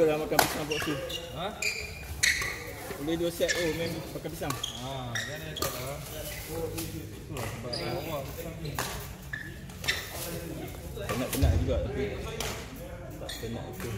bertenaga lah makan pisang boxing. Ha? Boleh dua set oh main makan pisang. Ha, ni tak lah. Oh, itulah sebab awak pisang ni. Penat-penat juga tapi tak penat itu.